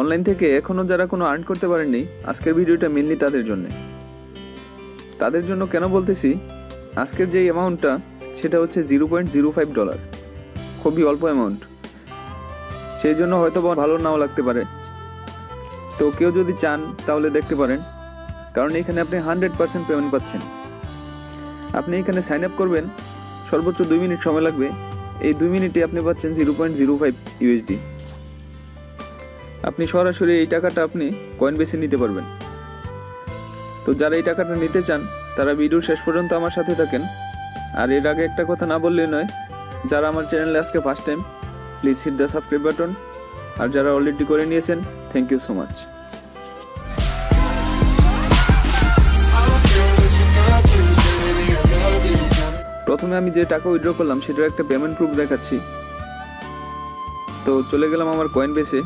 Online থেকে এখনও যারা কোনো আর্ন করতে পারেননি, আজকের ভিডিওটা মেনলি তাদের জন্য। তাদের জন্য কেন বলতেছি? আজকের যে অ্যামাউন্টটা সেটা হচ্ছে zero point zero five dollar খুবই অল্প অ্যামাউন্ট সেই জন্য হয়তো ভালো নাও লাগতে পারে। তো কেউ যদি চান, তাহলে দেখতে পারেন। কারণ এখানে আপনি হান্ড্রেড পার্সেন্ট পেমেন্ট পাচ্ছেন। আপনি এখানে সাইন আপ করবেন, সর্বোচ্চ দুই মিনিট সময় লাগবে। এই দুই মিনিটে আপনি পাচ্ছেন zero point zero five USD আপনি সরাসরি এই টাকাটা আপনি কয়েন বেসে নিতে পারবেন। তো যারা এই টাকাটা নিতে চান, তারা ভিডিওর শেষ পর্যন্ত আমার সাথে থাকেন। আর এর আগে একটা কথা না বললে নয়, যারা আমার চ্যানেলে আজকে first time please hit the subscribe button আর যারা অলরেডি করে নিয়েছেন থ্যাংক ইউ সো মাচ প্রথমে আমি যে টাকা উইথড্র করলাম, সেটার একটা পেমেন্ট প্রুফ দেখাচ্ছি। তো চলে গেলাম আমার কয়েন বেসে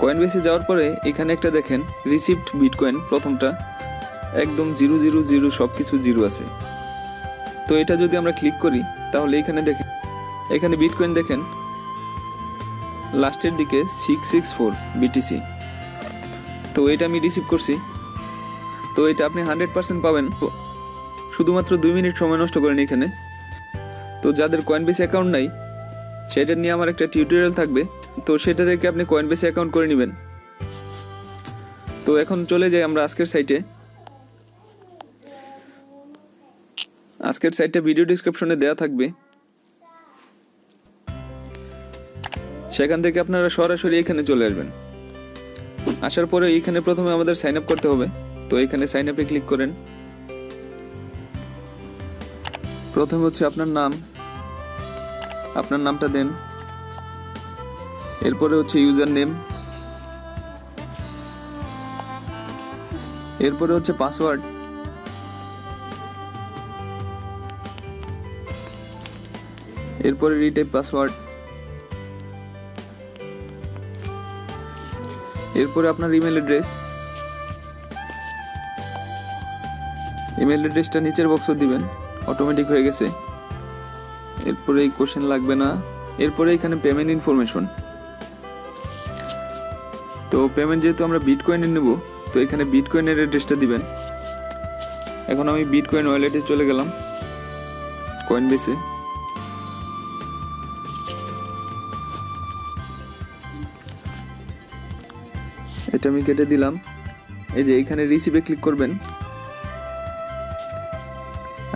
কয়েন বেসে যাওয়ার পরে এখানে একটা দেখেন রিসিপ্ট বিটকয়েন প্রথমটা, একদম জিরো জিরো জিরো সব কিছু জিরো আছে। তো এটা যদি আমরা ক্লিক করি, তাহলে এখানে দেখেন, এখানে বিটকয়েন দেখেন, লাস্টের দিকে সিক্স সিক্স ফোর বিটিসি তো এটা আমি রিসিভ করছি। তো এটা আপনি হান্ড্রেড পার্সেন্ট পাবেন। শুধুমাত্র দুই মিনিট সময় নষ্ট করেন এখানে। তো যাদের কয়েন বেস অ্যাকাউন্ট নাই, সেটা নিয়ে আমার একটা টিউটোরিয়াল থাকবে। তো সেটা থেকে আপনি কয়েন বেসে অ্যাকাউন্ট করে নেবেন। তো এখন চলে যাই আমরা আজকের সাইটে আজকের সাইটটা ভিডিও ডিসক্রিপশনে দেওয়া থাকবে। সেখান থেকে আপনারা সরাসরি এখানে চলে আসবেন। আসার পরে এখানে প্রথমে আমাদের সাইন আপ করতে হবে। তো এখানে সাইন আপে ক্লিক করেন। প্রথমে হচ্ছে আপনার নাম। আপনার নামটা দেন। এরপরে হচ্ছে ইউজার নেম এরপরে হচ্ছে পাসওয়ার্ড। এরপরে রিটাইপ পাসওয়ার্ড। এরপরে আপনার ইমেল অ্যাড্রেস। ইমেল অ্যাড্রেসটা নিচের বক্সে দিবেন, অটোমেটিক হয়ে গেছে। এরপরে এই কোশ্চেন লাগবে না। এরপরে এখানে পেমেন্ট ইনফরমেশন। তো পেমেন্ট যেহেতু আমরা বিটকয়েনে নেব, তো এখানে বিটকয়েনের অ্যাড্রেসটা দিবেন। এখন আমি বিটকয়েন ওয়ালেটে চলে গেলাম কয়েন বেসে এটা আমি কেটে দিলাম। এই যে এখানে রিসিভে ক্লিক করবেন।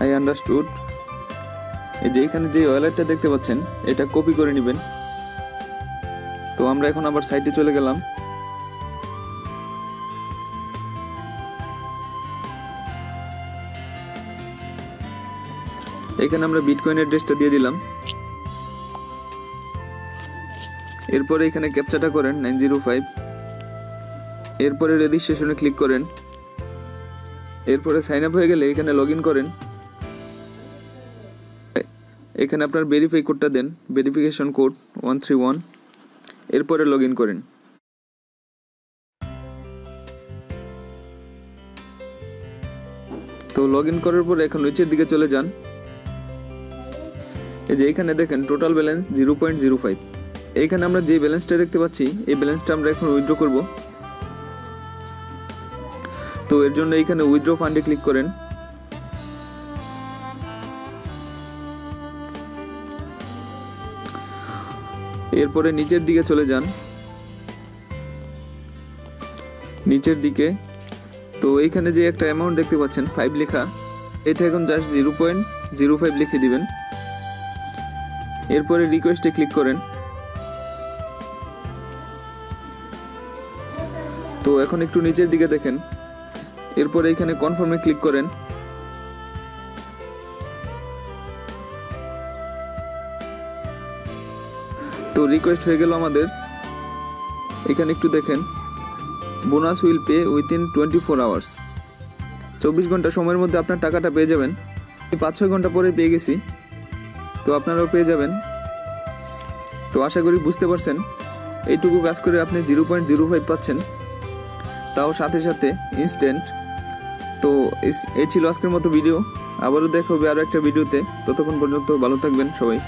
আই আন্ডারস্টুড এই যে এখানে যে ওয়ালেটটা দেখতে পাচ্ছেন, এটা কপি করে নেবেন। তো আমরা এখন আবার সাইটে চলে গেলাম। এখানে আমরা বিটকয়েন অ্যাড্রেসটা দিয়ে দিলাম। এরপরে এখানে ক্যাপচাটা করেন নাইন জিরো ফাইভ এরপরে রেজিস্ট্রেশনে ক্লিক করেন। এরপরে সাইন আপ হয়ে গেলে এখানে লগ করেন। এখানে আপনার ভেরিফাই কোডটা দেন verification code one three one এরপরে লগ করেন। তো লগ ইন করার পর এখন নিচের দিকে চলে যান। এই যে এখানে দেখেন total balance zero point zero five এইখানে আমরা যে ব্যালেন্সটা দেখতে পাচ্ছি, এই ব্যালেন্সটা আমরা এখন উইথড্র করব। তো এর জন্য এইখানে উইথড্র ফান্ডে ক্লিক করেন। এরপরে নিচের দিকে চলে যান। নিচের দিকে। তো এইখানে যে একটা অ্যামাউন্ট দেখতে পাচ্ছেন ফাইভ লেখা, এটা এখন just zero point zero five লিখে দিবেন। এরপরে রিকোয়েস্টে ক্লিক করেন। তো এখন একটু নিচের দিকে দেখেন। এরপরে এখানে কনফার্মে ক্লিক করেন। তো রিকোয়েস্ট হয়ে গেল আমাদের। এখানে একটু দেখেন। Bonus will pay within twenty four hours চব্বিশ ঘণ্টা সময়ের মধ্যে আপনার টাকাটা পেয়ে যাবেন। পাঁচ ছয় ঘণ্টা পরে পেয়ে গেছি। তো আপনারাও পেয়ে যাবেন। তো আশা করি বুঝতে পারছেন, এইটুকু কাজ করে আপনি জিরো পয়েন্ট জিরো ফাইভ পাচ্ছেন। তাও সাথে সাথে ইনস্ট্যান্ট তো এই ছিল আজকের মতো ভিডিও আবারও দেখা হবে আরও একটা ভিডিওতে ততক্ষণ পর্যন্ত ভালো থাকবেন সবাই।